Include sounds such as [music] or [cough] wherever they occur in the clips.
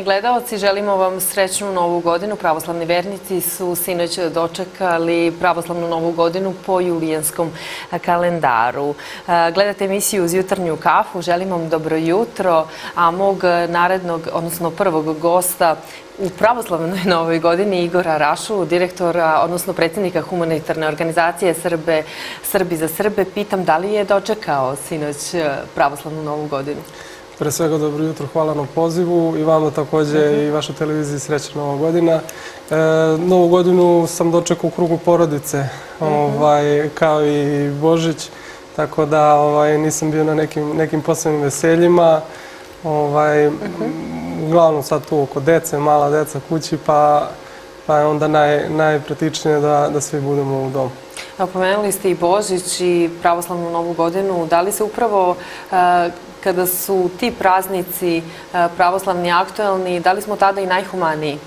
Poštovani gledalci, želimo vam srećnu novu godinu. Pravoslavni vernici su sinoć dočekali pravoslavnu novu godinu po julijanskom kalendaru. Gledate emisiju uz jutarnju kafu, želim vam dobro jutro, a mog narednog, odnosno prvog gosta u pravoslavnoj [laughs] novoj godini Igora Rašu, direktora, odnosno predsjednika humanitarne organizacije Srbe, Srbi za Srbe, pitam da li je dočekao sinoć pravoslavnu novu godinu? Pre svega dobro jutro, hvala na pozivu i vama takođe i vašoj televiziji srećna Nova godina. E, novu godinu sam dočekao u krugu porodice, ovaj, kao i Božić, tako da ovaj, nisam bio na nekim, nekim posebnim veseljima. Ovaj, uglavnom sad tu oko dece, mala deca kući, pa, pa je onda naj, najpretičnije da, da svi budemo u domu. Pomenuli ste i Božić i pravoslavnu novu godinu. Da li se upravo uh, kada su ti praznici uh, pravoslavni aktuelni, da li smo tada i najhumaniji?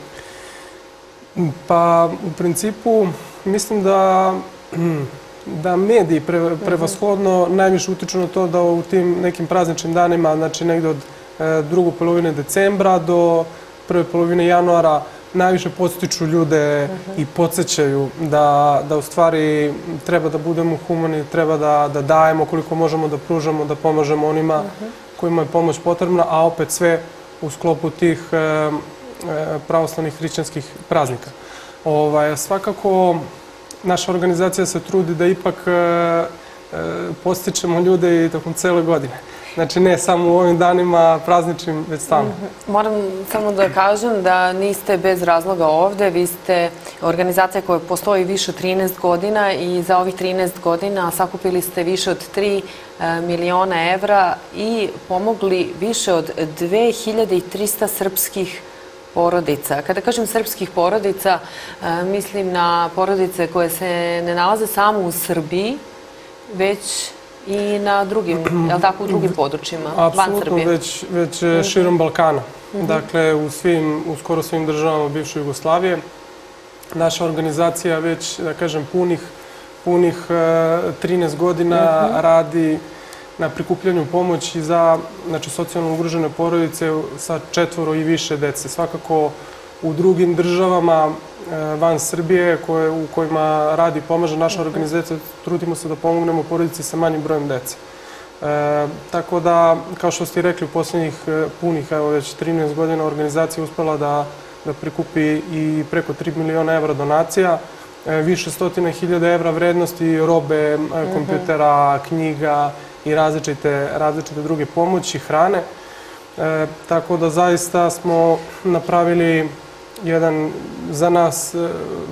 Pa, u principu, mislim da [clears throat] da mediji pre, prevashodno najviše utiču na to da u tim nekim prazničnim danima, znači negde od e, drugu polovine decembra do prve polovine januara, najviše podstiču ljude i podsjećaju da, da u stvari treba da budemo humani, treba da, da dajemo koliko možemo da pružamo, da pomažemo onima kojima je pomoć potrebna, a opet sve u sklopu tih e, e, pravoslavnih hrišćanskih praznika. Ovaj, svakako, naša organizacija se trudi da ipak e, e, postičemo ljude i tokom cele godine. Znači ne samo u ovim danima prazničnim, već stalno. Moram samo da kažem da niste bez razloga ovde. Vi ste organizacija koja postoji više od 13 godina i za ovih 13 godina sakupili ste više od 3 e, miliona evra i pomogli više od 2300 srpskih porodica. Kada kažem srpskih porodica, e, mislim na porodice koje se ne nalaze samo u Srbiji, već i na drugim, je li tako, u drugim područjima, van Srbije? već, već e, širom Balkana. Dakle, u svim, u skoro svim državama bivše Jugoslavije. Naša organizacija već, da kažem, punih, punih e, 13 godina radi na prikupljanju pomoći za znači, socijalno ugrožene porodice sa četvoro i više dece. Svakako u drugim državama e, van Srbije koje, u kojima radi i pomaže naša organizacija, trudimo se da pomognemo porodici sa manjim brojem dece. E, tako da, kao što ste rekli, u poslednjih e, punih, evo već 13 godina, organizacija je uspela da, da prikupi i preko 3 miliona evra donacija, e, više stotina hiljada evra vrednosti robe, e, kompjutera, knjiga i različite, različite druge pomoći, hrane. E, tako da zaista smo napravili jedan za nas e,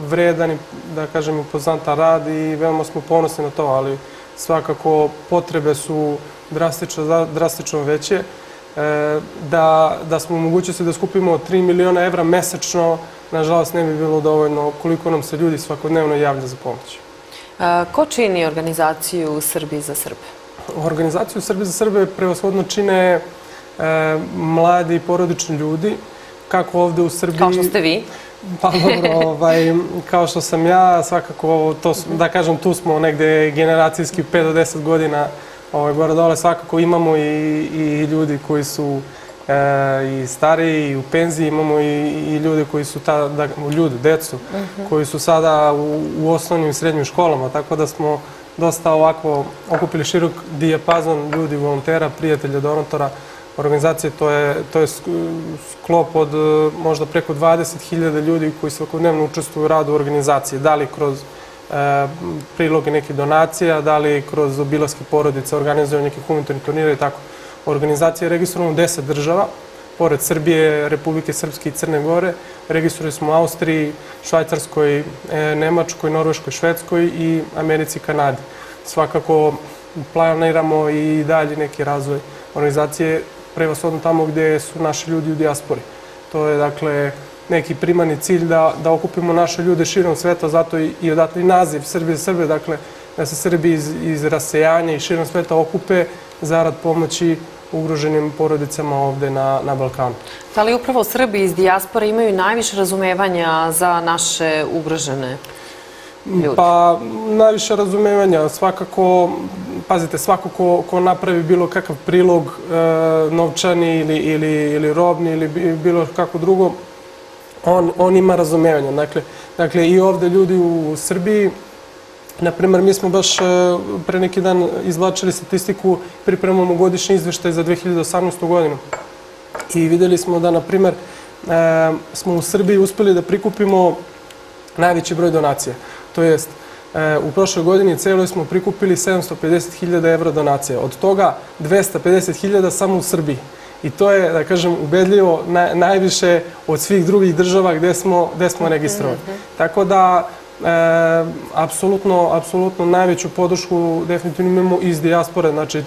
vredan i da kažem impozantan rad i veoma smo ponosni na to, ali svakako potrebe su drastično, drastično veće. E, da, da smo u mogućnosti da skupimo 3 miliona evra mesečno, nažalost ne bi bilo dovoljno koliko nam se ljudi svakodnevno javlja za pomoć. A, Ko čini organizaciju Srbi za Srbe? Organizaciju Srbi za Srbe prevashodno čine e, mladi i porodični ljudi, kako ovde u Srbiji... Kao što ste vi? Pa dobro, [laughs] ovaj, kao što sam ja, svakako, to, da kažem, tu smo negde generacijski 5 do 10 godina ovaj, gore dole, svakako imamo i, i ljudi koji su e, i stariji i u penziji, imamo i, i ljude koji su ta, da, ljudi, decu, koji su sada u, u osnovnim i srednjim školama, tako da smo dosta ovako okupili širok dijapazon ljudi, volontera, prijatelja, donatora, organizacije, to je, to je sk- sklop od e, možda preko 20.000 ljudi koji svakodnevno učestvuju u radu organizacije, da li kroz e, priloge nekih donacija, da li kroz obilaske porodice, organizovanje nekih humanitarnih turnira i tako. Organizacija je registrovana u 10 država, pored Srbije, Republike Srpske i Crne Gore. Registrovali smo u Austriji, Švajcarskoj, e, Nemačkoj, Norveškoj, Švedskoj i Americi i Kanadi. Svakako planiramo i dalje neki razvoj organizacije, prevashodno tamo gde su naši ljudi u dijaspori. To je dakle neki primarni cilj da, da okupimo naše ljude širom sveta, zato i, i odatle i naziv Srbije za Srbe, dakle da se Srbi iz, iz rasejanja i širom sveta okupe zarad pomoći ugroženim porodicama ovde na, na Balkanu. Da li upravo Srbi iz dijaspore imaju najviše razumevanja za naše ugrožene? Ljudi? Pa najviše razumevanja, svakako, pazite, svako ko, ko napravi bilo kakav prilog e, novčani ili, ili, ili robni ili bi- bilo kako drugo, on, on ima razumevanja. Dakle, dakle, i ovde ljudi u Srbiji, na primer, mi smo baš e, pre neki dan izvlačili statistiku, pripremamo godišnji izveštaj za 2018. godinu. I videli smo da, na primer, e, smo u Srbiji uspeli da prikupimo najveći broj donacija. To jest, e, u prošloj godini celoj smo prikupili 750.000 evra donacija. Od toga 250.000 samo u Srbiji. I to je, da kažem, ubedljivo naj, najviše od svih drugih država gde smo, gde smo registrovani. Tako da, e, apsolutno, apsolutno najveću podršku definitivno imamo iz dijaspore. Znači, e,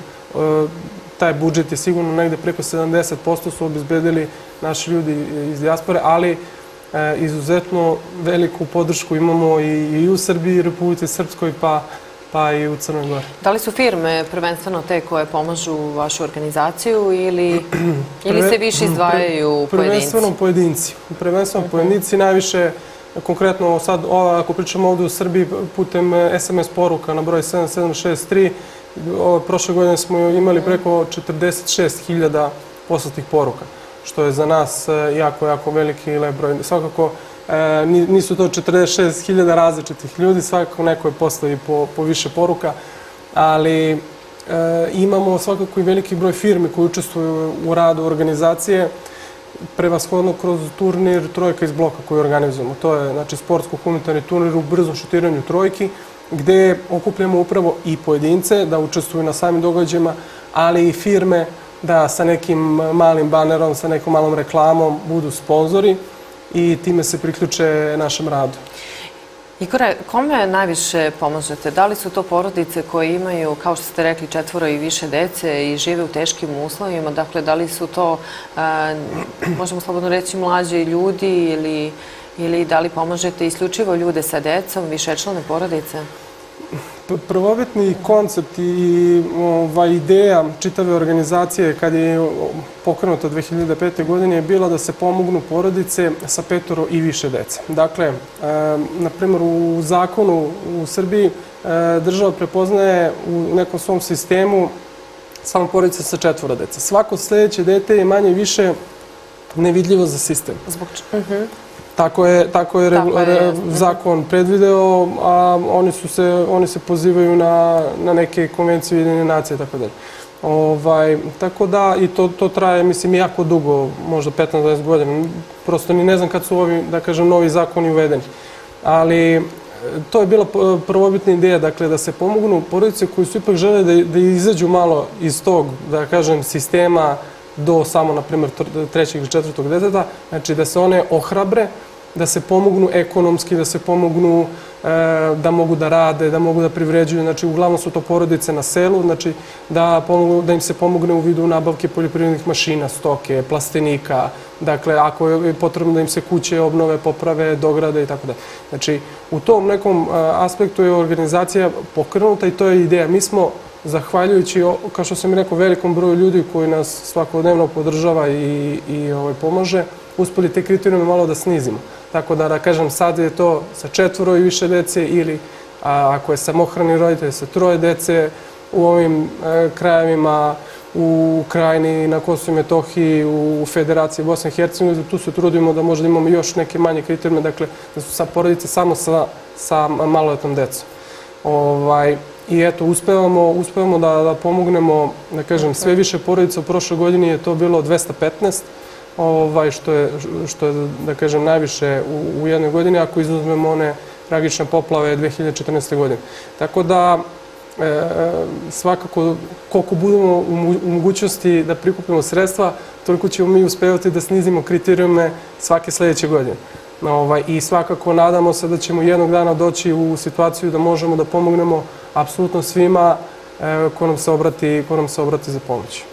taj budžet je sigurno negde preko 70% su obezbedili naši ljudi iz dijaspore, ali izuzetno veliku podršku imamo i, i u Srbiji, i Republici Srpskoj, pa, pa i u Crnoj Gori. Da li su firme prvenstveno te koje pomažu vašu organizaciju ili, [clears throat] ili se više izdvajaju [clears throat] pojedinci? Prvenstveno pojedinci. Prvenstveno pojedinci najviše, konkretno sad, ako pričamo ovde u Srbiji, putem e, SMS poruka na broj 7763, o, prošle godine smo imali preko 46.000 poslatih poruka, što je za nas e, jako, jako veliki broj. Svakako, e, ni- nisu to 46.000 različitih ljudi, svakako neko je poslao i po, po više poruka, ali e, imamo svakako i veliki broj firmi koji učestvuju u radu organizacije, prevashodno kroz turnir Trojka iz bloka koji organizujemo. To je znači, sportsko-humanitarni turnir u brzom šutiranju trojki, gde okupljamo upravo i pojedince da učestvuju na samim događajima, ali i firme da sa nekim malim banerom, sa nekom malom reklamom budu sponzori i time se priključe našem radu. Igore, kome najviše pomažete? Da li su to porodice koje imaju, kao što ste rekli, četvoro i više dece i žive u teškim uslovima? Dakle, da li su to, možemo slobodno reći, mlađi ljudi ili, ili da li pomažete isključivo ljude sa decom, višečlane porodice? Prvobitni koncept i ova ideja čitave organizacije kad je pokrenuta 2005. godine je bila da se pomognu porodice sa petoro i više dece. Dakle, na primjer u zakonu u Srbiji e, država prepoznaje u nekom svom sistemu samo porodice sa četvoro dece. Svako sledeće dete je manje više nevidljivo za sistem. Zbog č- Mhm. Tako je, tako je, Tako je, re- jasno. zakon predvideo, a oni, su se, oni se pozivaju na, na neke konvencije Ujedinjene nacije i tako dalje. Ovaj, tako da, i to, to traje, mislim, jako dugo, možda 15-20 godina. Prosto ni ne znam kad su ovi, da kažem, novi zakoni uvedeni. Ali e, to je bila p- prvobitna ideja, dakle, da se pomognu porodice koji su ipak žele da, da izađu malo iz tog, da kažem, sistema do samo, na primjer, tr- trećeg ili četvrtog deteta, znači da se one ohrabre, da se pomognu ekonomski, da se pomognu e, da mogu da rade, da mogu da privređuju, znači uglavnom su to porodice na selu, znači da, da im se pomogne u vidu nabavke poljoprivrednih mašina, stoke, plastenika, dakle ako je potrebno da im se kuće obnove, poprave, dograde i tako da. Znači u tom nekom e, aspektu je organizacija pokrenuta i to je ideja. Mi smo zahvaljujući, kao što sam rekao, velikom broju ljudi koji nas svakodnevno podržava i, i ovaj, pomaže, uspeli te kriterijume malo da snizimo. Tako da, da kažem, sad je to sa četvoro i više dece ili a, ako je samohrani roditelj sa troje dece u ovim e, krajevima, u Krajini, na Kosovo i Metohiji, u Federaciji Bosne i Hercegovine, tu se trudimo da možda imamo još neke manje kriterijume, dakle da su sa porodice samo sa, sa maloletnom decom. Ovaj, I eto, uspevamo, uspevamo da, da pomognemo, da kažem, sve više porodica. U prošloj godini je to bilo 215, ovaj, što, je, što je, da kažem, najviše u, u jednoj godini, ako izuzmemo one tragične poplave 2014. godine. Tako da, e, svakako, koliko budemo u, mogućnosti da prikupimo sredstva, toliko ćemo mi uspevati da snizimo kriterijume svake sledeće godine. Ovaj, I svakako nadamo se da ćemo jednog dana doći u situaciju da možemo da pomognemo apsolutno svima e, ko nam se obrati, ko nam se obrati za pomoć.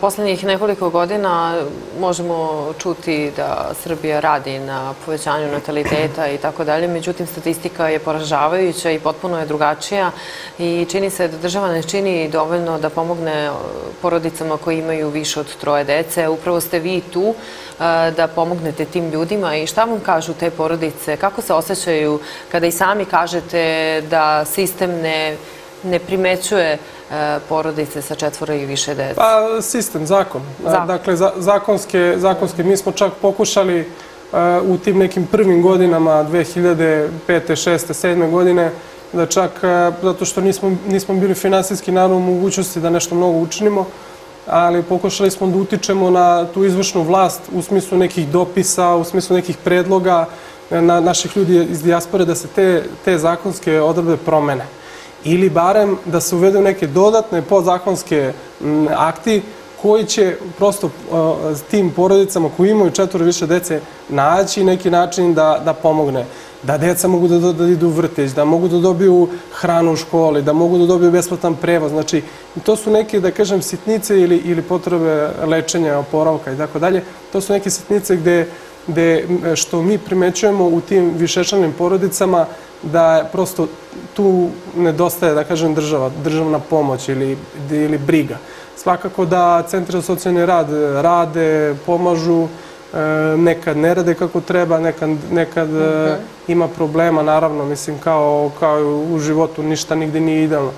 Poslednjih nekoliko godina možemo čuti da Srbija radi na povećanju nataliteta i tako dalje, međutim statistika je poražavajuća i potpuno je drugačija i čini se da država ne čini dovoljno da pomogne porodicama koji imaju više od troje dece. Upravo ste vi tu da pomognete tim ljudima i šta vam kažu te porodice, kako se osjećaju kada i sami kažete da sistem ne, ne primećuje porodice sa četvora i više dece? Pa, sistem, zakon. zakon. Dakle, za, zakonske, zakonske, mi smo čak pokušali uh, u tim nekim prvim godinama 2005. 6. 7. godine da čak, zato što nismo, nismo bili finansijski naravno u mogućnosti da nešto mnogo učinimo, ali pokušali smo da utičemo na tu izvršnu vlast u smislu nekih dopisa, u smislu nekih predloga na naših ljudi iz dijaspore da se te, te zakonske odredbe promene ili barem da se uvedu neke dodatne podzakonske akti koji će prosto tim porodicama koji imaju četvoro više dece naći neki način da, da pomogne. Da deca mogu da, da idu u vrteć, da mogu da dobiju hranu u školi, da mogu da dobiju besplatan prevoz. Znači, to su neke, da kažem, sitnice ili, ili potrebe lečenja, oporavka i tako dalje. To su neke sitnice gde, gde što mi primećujemo u tim višečlanim porodicama da prosto tu nedostaje, da kažem, država, državna pomoć ili, ili briga. Svakako da centri za socijalni rad rade, pomažu, e, nekad ne rade kako treba, nekad, nekad okay. E, ima problema, naravno, mislim, kao, kao u životu ništa nigde nije idealno.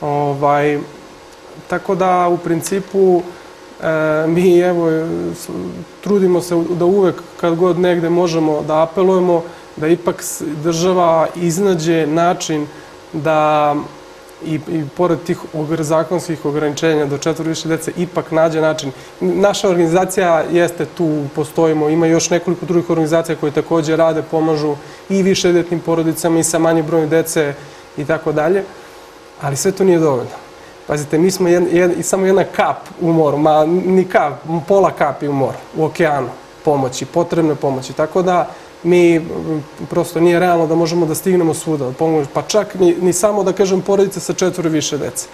Ovaj, tako da, u principu, e, mi evo, trudimo se da uvek kad god negde možemo da apelujemo, da ipak država iznađe način da i, i pored tih zakonskih ograničenja do četvr više dece ipak nađe način. Naša organizacija jeste tu, postojimo, ima još nekoliko drugih organizacija koje takođe rade, pomažu i više detnim porodicama i sa manje brojem dece i tako dalje, ali sve to nije dovoljno. Pazite, mi smo jed, jed, samo jedna kap u moru, ma ni kap, pola kapi u moru, u okeanu pomoći, potrebne pomoći. Tako da mi prosto nije realno da možemo da stignemo svuda, da pa čak ni, ni samo da kažem porodice sa četvore više dece.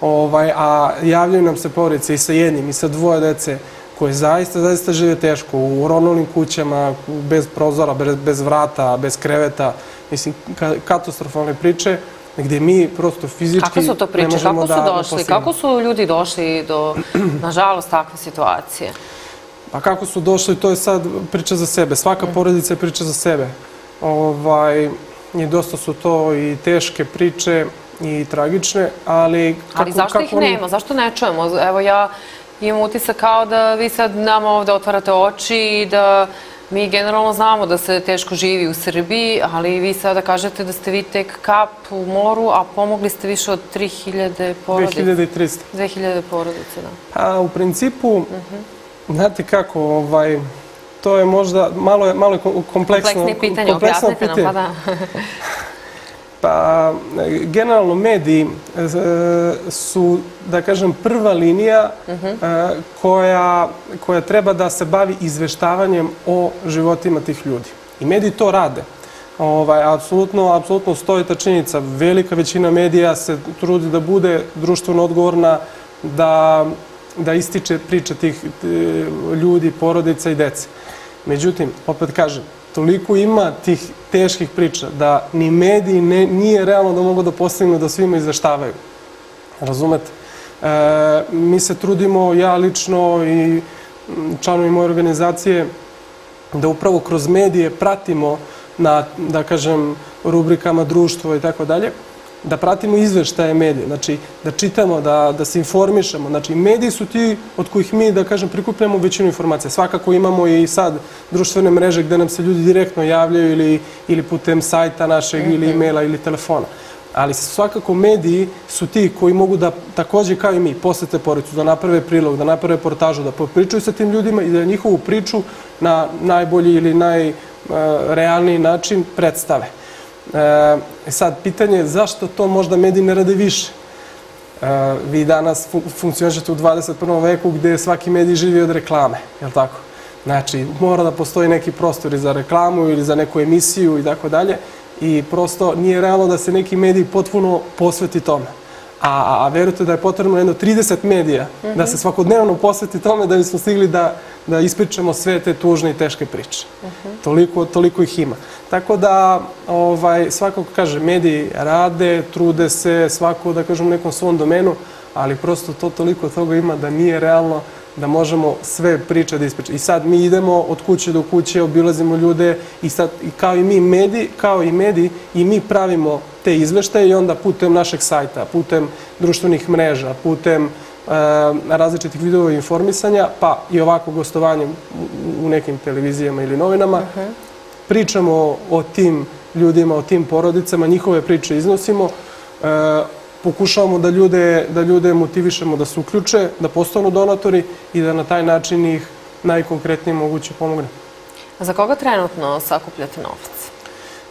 Ovaj, a javljaju nam se porodice i sa jednim i sa dvoje dece koje zaista, zaista žive teško, u ronulim kućama, bez prozora, bez, bez vrata, bez kreveta, mislim, ka, katastrofalne priče, gde mi prosto fizički Kako su to priče? Kako su da, došli? Da Kako su ljudi došli do, [clears throat] nažalost, takve situacije? Pa kako su došli, to je sad priča za sebe. Svaka mm. porodica je priča za sebe. Ovaj, I dosta su to i teške priče i tragične, ali... Kako, ali zašto kako ih nema? Zašto ne čujemo? Evo ja imam utisak kao da vi sad nama ovde otvarate oči i da mi generalno znamo da se teško živi u Srbiji, ali vi sada kažete da ste vi tek kap u moru, a pomogli ste više od 3000 porodica. 2300. 2000 porodica, da. Pa, u principu, uh mhm. -huh Znate kako, ovaj, to je možda malo malo kompleksno. Kompleksni pitanje, objasnite nam, pa da. [laughs] Pa, generalno mediji e, su, da kažem, prva linija. E, koja, koja treba da se bavi izveštavanjem o životima tih ljudi. I mediji to rade. Ovaj, apsolutno, apsolutno stoji ta činjenica. Velika većina medija se trudi da bude društveno odgovorna, da da ističe priča tih ljudi, porodica i dece. Međutim, opet kažem, toliko ima tih teških priča da ni mediji ne, nije realno da mogu da postignu da svima izveštavaju. Razumete? E, mi se trudimo, ja lično i članovi moje organizacije, da upravo kroz medije pratimo na, da kažem, rubrikama društvo i tako dalje, da pratimo izveštaje medije, znači da čitamo, da, da se informišemo. Znači, mediji su ti od kojih mi, da kažem, prikupljamo većinu informacija. Svakako imamo i sad društvene mreže gde nam se ljudi direktno javljaju ili, ili putem sajta našeg mm -hmm. ili mhm. e-maila ili telefona. Ali svakako mediji su ti koji mogu da takođe kao i mi posete porodicu, da naprave prilog, da naprave portažu, da popričaju sa tim ljudima i da njihovu priču na najbolji ili najrealniji način predstave. E, sad, pitanje je zašto to možda mediji ne rade više? E, vi danas fu funkcionišete u 21. veku gde svaki medij živi od reklame, je li tako? Znači, mora da postoji neki prostor za reklamu ili za neku emisiju i tako dalje i prosto nije realno da se neki medij potpuno posveti tome. A, a verujte da je potrebno jedno 30 medija da se svakodnevno posveti tome da bismo stigli da, da ispričamo sve te tužne i teške priče. Toliko, toliko ih ima. Tako da, ovaj, svakako kaže, mediji rade, trude se, svako, da kažem, u nekom svom domenu, ali prosto to toliko toga ima da nije realno da možemo sve priče da ispričamo. I sad mi idemo od kuće do kuće, obilazimo ljude i sad kao i mi mediji, kao i mediji i mi pravimo te izveštaje i onda putem našeg sajta, putem društvenih mreža, putem e, različitih vidova informisanja, pa i ovako gostovanje u, u nekim televizijama ili novinama, pričamo o tim ljudima, o tim porodicama, njihove priče iznosimo, e, pokušavamo da ljude, da ljude motivišemo da se uključe, da postanu donatori i da na taj način ih najkonkretnije moguće pomogne. Za koga trenutno sakupljate novac?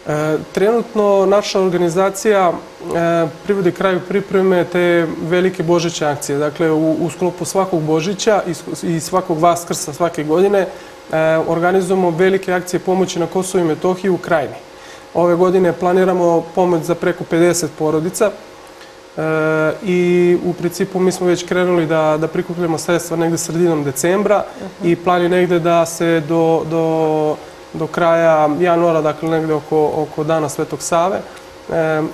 E, trenutno naša organizacija e, privodi kraju pripreme te velike božiće akcije. Dakle, u, u sklopu svakog božića i, i svakog vaskrsa svake godine e, organizujemo velike akcije pomoći na Kosovo i Metohiji u Krajini. Ove godine planiramo pomoć za preko 50 porodica i u principu mi smo već krenuli da, da prikupljamo sredstva negde sredinom decembra i plan je negde da se do, do, do kraja januara, dakle negde oko, oko dana Svetog Save, e,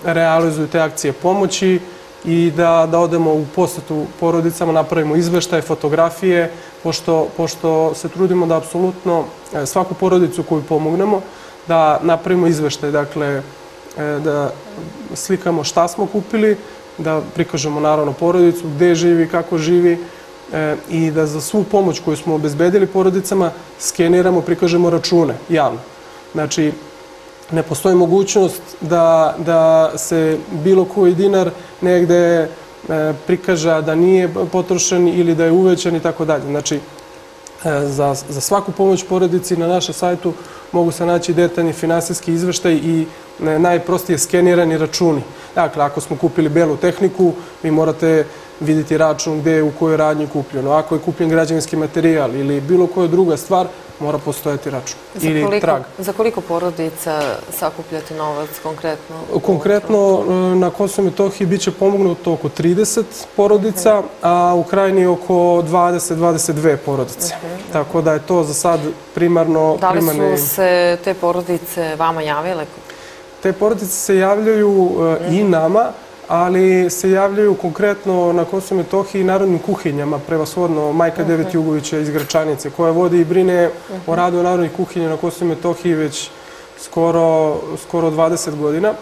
realizuju te akcije pomoći i da, da odemo u posetu porodicama, napravimo izveštaje, fotografije, pošto, pošto se trudimo da apsolutno e, svaku porodicu koju pomognemo, da napravimo izveštaj, dakle, e, da slikamo šta smo kupili, da prikažemo naravno porodicu, gde živi, kako živi e, i da za svu pomoć koju smo obezbedili porodicama skeniramo, prikažemo račune javno. Znači, ne postoji mogućnost da, da se bilo koji dinar negde e, prikaže a da nije potrošen ili da je uvećan i tako dalje. Znači, za, za svaku pomoć porodici na našem sajtu mogu se naći detaljni finansijski izveštaj i e, najprostije skenirani računi. Dakle, ako smo kupili belu tehniku, vi morate vidjeti račun gde je u kojoj radnji kupljeno. Ako je kupljen građevinski materijal ili bilo koja druga stvar, mora postojati račun Za ili koliko, trag. za koliko porodica sakupljate novac konkretno? Konkretno e, na Kosovo i Metohiji biće pomognuto oko 30 porodica, a u krajini oko 20-22 porodice. Tako da je to za sad primarno... Da li su se te porodice vama javile? Te porodice se javljaju e, i nama, ali se javljaju konkretno na Kosovo i Metohiji narodnim kuhinjama, prevashodno Majka Devet Jugovića iz Gračanice, koja vodi i brine o radu narodnih kuhinja na Kosovo i Metohiji već skoro, skoro 20 godina.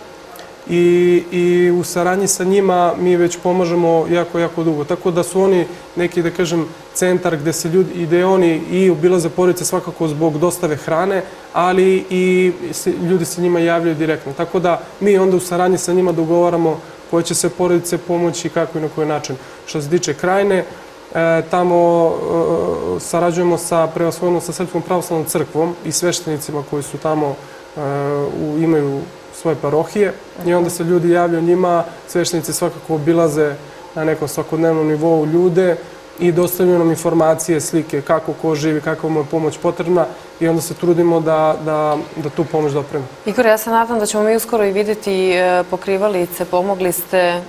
I, I u saradnji sa njima mi već pomažemo jako, jako dugo. Tako da su oni neki, da kažem, centar gde se ljudi, i gde oni i obilaze porodice svakako zbog dostave hrane, ali i se, ljudi se njima javljaju direktno. Tako da mi onda u saradnji sa njima dogovaramo koje će se porodice pomoći kako i na koji način. Što se tiče krajine, E, tamo e, sarađujemo sa prevashodno sa Srpskom pravoslavnom crkvom i sveštenicima koji su tamo e, imaju svoje parohije i onda se ljudi javljaju njima, sveštenici svakako obilaze na nekom svakodnevnom nivou ljude i dostavljaju nam informacije, slike kako ko živi, kakva mu je pomoć potrebna i onda se trudimo da, da, da tu pomoć dopremo. Igor, ja se nadam da ćemo mi uskoro i videti e, pokrivalice. Pomogli ste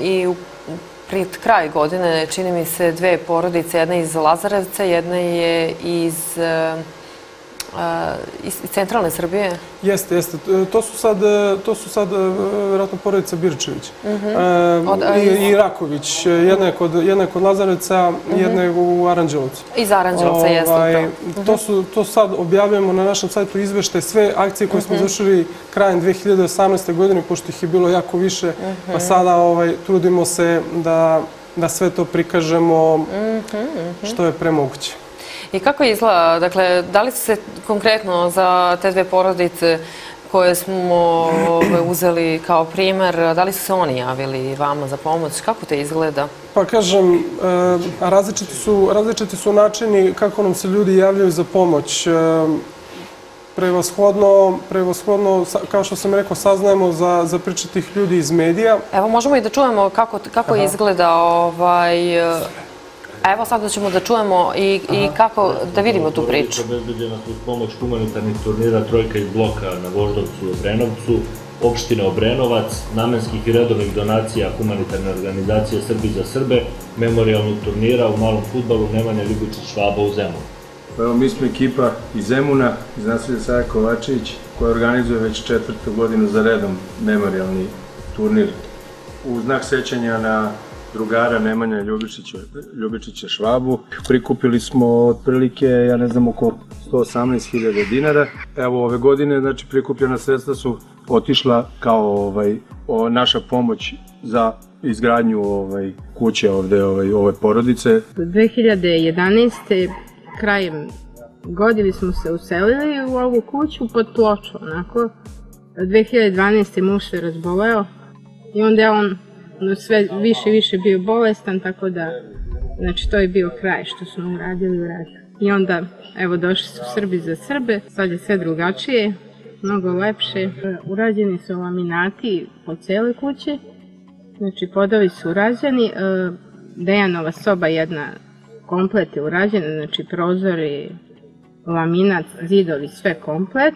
i u pred kraj godine, čini mi se, dve porodice. Jedna iz Lazarevca, jedna je iz, e, iz centralne Srbije. Jeste, jeste. E, To su sad, e, to su sad e, verovatno porodica Birčević. A i, I Raković. Jedna je kod, jedna je kod Lazarevca, jedna je u Aranđelovcu. Iz Aranđelca, jeste Ovaj, to, su, to sad objavljujemo na našem sajtu izveštaj sve akcije koje smo završili krajem 2018. godine, pošto ih je bilo jako više, pa sada ovaj, trudimo se da, da sve to prikažemo što je premoguće. I kako izgleda, dakle, da li se konkretno za te dve porodice koje smo ove, uzeli kao primer, da li su se oni javili vama za pomoć? Kako to izgleda? Pa kažem, e, različiti su, različiti su načini kako nam se ljudi javljaju za pomoć. E, Prevashodno, kao što sam rekao, saznajemo za, za priče tih ljudi iz medija. Evo, možemo i da čujemo kako, kako izgleda ovaj... e, Evo sad da ćemo da čujemo i, i kako, da vidimo tu priču. Obezbeđena su uz pomoć humanitarnih turnira Trojka iz bloka na Voždovcu i Obrenovcu, opštine Obrenovac, namenskih i redovnih donacija humanitarne organizacije Srbi za Srbe, memorialnog turnira u malom futbalu Nemanja Ljubičić Švaba u Zemunu. Pa evo, mi smo ekipa iz Zemuna, iz naselja Saja Kovačević, koja organizuje već četvrtu godinu za redom memorialni turnir u znak sećanja na drugara Nemanja Ljubičića, Ljubičića Švabu. Prikupili smo otprilike, ja ne znam, oko 118.000 dinara. Evo ove godine, znači prikupljena sredstva su otišla kao ovaj, o, naša pomoć za izgradnju ovaj, kuće ovde, ovaj, ove porodice. 2011. krajem godine smo se uselili u ovu kuću pod ploču, onako. 2012. muž se razboleo i onda je on sve više više bio bolestan, tako da, znači to je bio kraj što smo uradili u radu. I onda, evo, došli su Srbi za Srbe, sad je sve drugačije, mnogo lepše. Urađeni su laminati po cele kuće, znači podovi su urađeni, Dejanova soba jedna komplet je urađena, znači prozori, laminat, zidovi, sve komplet.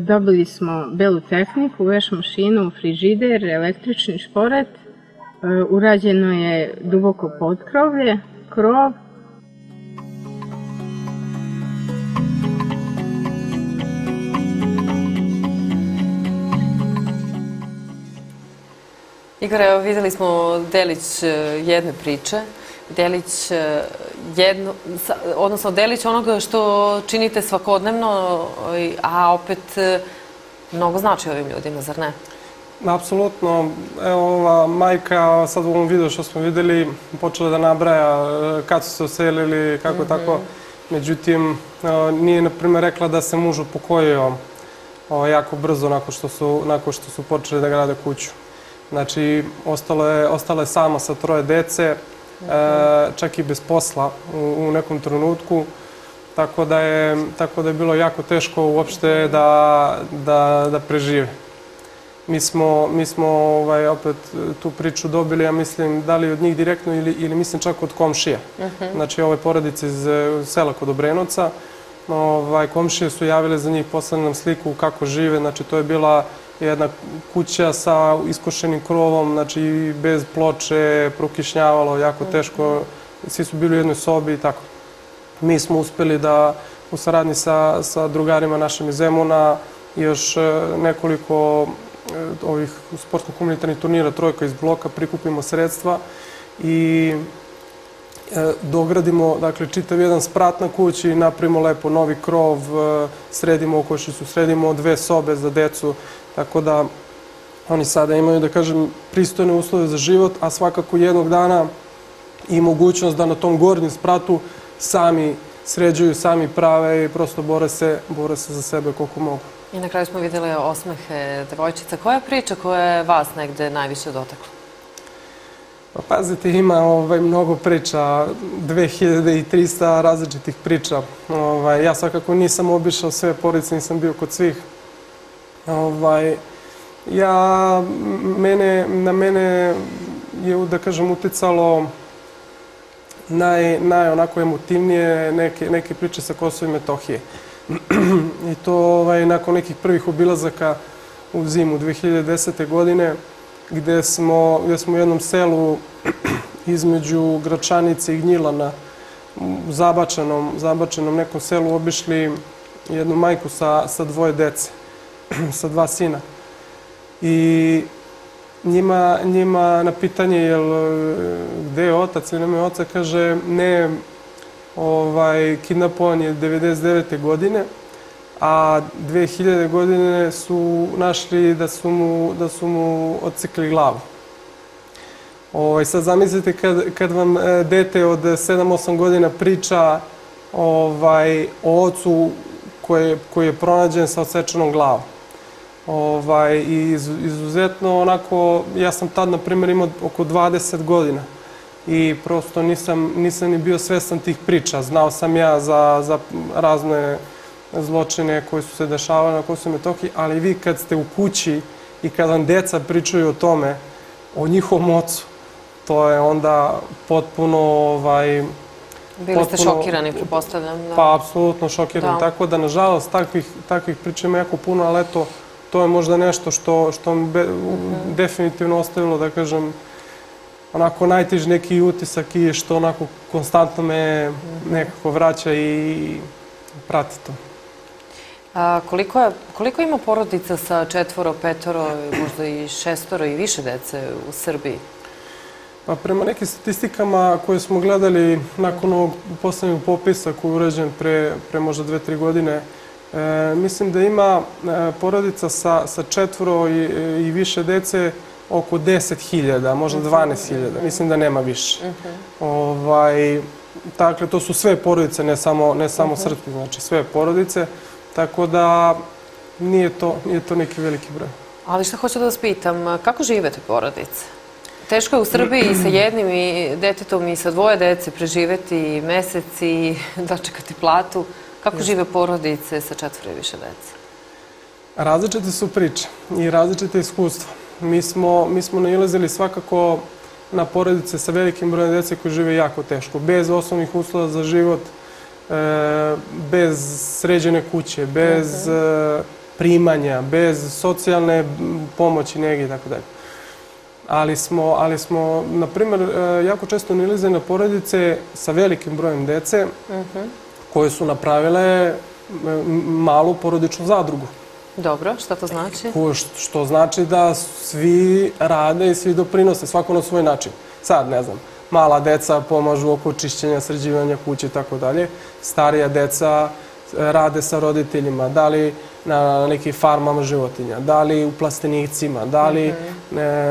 Dobili smo belu tehniku, veš mašinu, frižider, električni šporet. Urađeno je duboko podkrovlje, krov. Igor, evo videli smo delić jedne priče, delić jedno, odnosno delić onoga što činite svakodnevno, a opet mnogo znači ovim ljudima, zar ne? Apsolutno. Evo ova majka, sad u ovom videu što smo videli, počela da nabraja kad su se oselili, kako mm -hmm. tako. Međutim, nije, na primjer, rekla da se muž upokojio jako brzo nakon što su, nakon što su počeli da grade kuću. Znači, ostalo je, ostala je sama sa troje dece, e, čak i bez posla u, u nekom trenutku. Tako da, je, tako da je bilo jako teško uopšte da, da, da prežive. Mi smo, mi smo ovaj, opet tu priču dobili, ja mislim, da li od njih direktno ili, ili mislim čak od komšija. Uh -huh. Znači, ove porodice iz sela kod Obrenovca. Ovaj, komšije su javile za njih, poslali nam sliku kako žive. Znači, to je bila jedna kuća sa iskošenim krovom, znači bez ploče, prokišnjavalo, jako teško. Svi su bili u jednoj sobi i tako. Mi smo uspeli da u saradnji sa, sa drugarima našim iz Zemuna još nekoliko ovih sportsko-humanitarnih turnira Trojka iz bloka prikupimo sredstva i dogradimo dakle, čitav jedan sprat na kući, napravimo lepo novi krov, sredimo okošicu, sredimo dve sobe za decu, tako da oni sada imaju, da kažem, pristojne uslove za život, a svakako jednog dana i mogućnost da na tom gornjem spratu sami sređuju, sami prave i prosto bore se, bore se za sebe koliko mogu. I na kraju smo videli osmehe devojčica. Koja je priča koja je vas negde najviše dotakla? Pa pazite, ima ovaj, mnogo priča, 2300 različitih priča. Ovaj, ja svakako nisam obišao sve porodice, nisam bio kod svih. Ovaj, ja, mene, na mene je, da kažem, uticalo naj, naj onako emotivnije neke, neke priče sa Kosova i Metohije. [clears throat] I to ovaj, nakon nekih prvih obilazaka u zimu 2010. godine, gde smo, gde smo u jednom selu [clears throat] između Gračanice i Gnjilana, u zabačenom, zabačenom nekom selu, obišli jednu majku sa, sa dvoje dece, [clears throat] sa dva sina. I njima, njima na pitanje jel, gde je otac ili nema je oca, kaže ne, ovaj, kidnapovan je 99. godine, a 2000. godine su našli da su mu, da su mu odsekli glavu. Ovaj, sad zamislite kad, kad vam e, dete od 7-8 godina priča ovaj, o ocu koji, koji je pronađen sa odsečenom glavom. Ovaj, I iz, izuzetno onako, ja sam tad na primjer imao oko 20 godina i prosto nisam, nisam ni bio svestan tih priča. Znao sam ja za, za razne zločine koji su se dešavali na Kosovo i Metohiji, ali vi kad ste u kući i kad vam deca pričaju o tome, o njihovom ocu, to je onda potpuno ovaj, Bili ste šokirani, prepostavljam. Da. Pa, apsolutno šokirani. Da. Tako da, nažalost, takvih, takvih priča ima jako puno, ali eto, to je možda nešto što, što mi be, definitivno ostavilo, da kažem, onako najteži neki utisak i što onako konstantno me nekako vraća i prati to. A, koliko, je, koliko ima porodica sa četvoro, petoro, možda i šestoro i više dece u Srbiji? Pa prema nekim statistikama koje smo gledali nakon ovog poslednjeg popisa koji je urađen pre, pre možda dve, tri godine, e, mislim da ima e, porodica sa, sa četvoro i, i više dece oko 10.000, možda 12.000, mislim da nema više. ovaj, dakle, to su sve porodice, ne samo, ne samo srpske, znači sve porodice, tako da nije to, nije to neki veliki broj. Ali šta hoću da vas pitam, kako živete porodice? Teško je u Srbiji i sa jednim i detetom i sa dvoje dece preživeti mesec i [laughs] dočekati platu. Kako žive porodice sa četvoro i više dece? Različite su priče i različite iskustva. Mi smo, mi smo nailazili svakako na porodice sa velikim brojem dece koji žive jako teško, bez osnovnih uslova za život, e, bez sređene kuće, bez e, primanja, bez socijalne pomoći, nege i tako dalje. Ali smo, ali smo, na primjer, e, jako često nailazili na porodice sa velikim brojem dece koje su napravile malu porodičnu zadrugu. Dobro, šta to znači? Što znači da svi rade i svi doprinose, svako na svoj način. Sad, ne znam, mala deca pomažu oko čišćenja, sređivanja kuće i tako dalje. Starija deca e, rade sa roditeljima, da li na nekim farmama životinja, da li u plastenicima, da li e,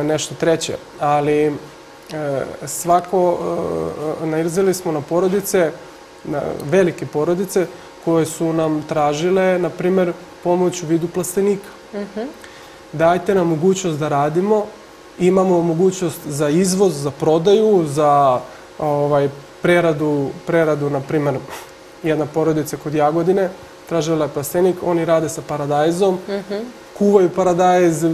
nešto treće. Ali e, svako, nailazili smo na porodice, velike porodice, koje su nam tražile, na primer, pomoć u vidu plastenika. Dajte nam mogućnost da radimo, imamo mogućnost za izvoz, za prodaju, za ovaj, preradu, preradu, na primer, jedna porodica kod Jagodine, tražila je plastenik, oni rade sa paradajzom, kuvaju paradajz,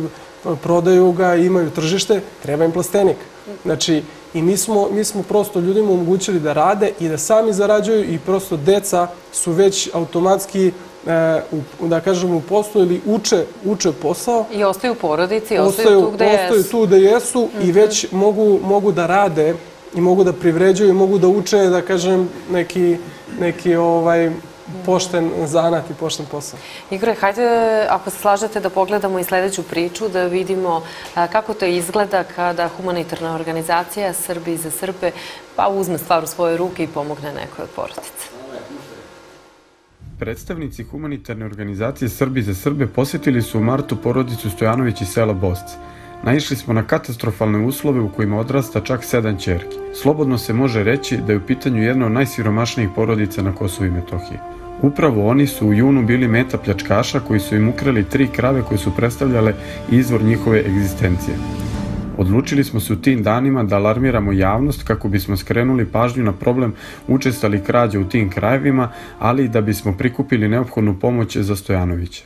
prodaju ga, imaju tržište, treba im plastenik. Znači, i mi smo, mi smo prosto ljudima omogućili da rade i da sami zarađuju i prosto deca su već automatski, e, u, da kažem, u poslu ili uče, uče posao I ostaju u porodici, ostaju, tu gde ostaju jesu. tu gde jesu i već mogu, mogu da rade i mogu da privređuju i mogu da uče, da kažem, neki, neki ovaj, pošten zanat i pošten posao. Igore, hajde, ako se slažete, da pogledamo i sledeću priču, da vidimo kako to izgleda kada humanitarna organizacija Srbi za Srbe pa uzme stvar u svoje ruke i pomogne nekoj od porodice. Predstavnici humanitarne organizacije Srbi za Srbe posjetili su u martu porodicu Stojanović iz sela Bosce. Naišli smo na katastrofalne uslove u kojima odrasta čak sedam čerki. Slobodno se može reći da je u pitanju jedna od najsiromašnijih porodica na Kosovu i Metohiji. Upravo oni su u junu bili meta pljačkaša koji su im ukrali tri krave koje su predstavljale izvor njihove egzistencije. Odlučili smo se u tim danima da alarmiramo javnost kako bismo skrenuli pažnju na problem učestali krađa u tim krajevima, ali i da bismo prikupili neophodnu pomoć za Stojanovića.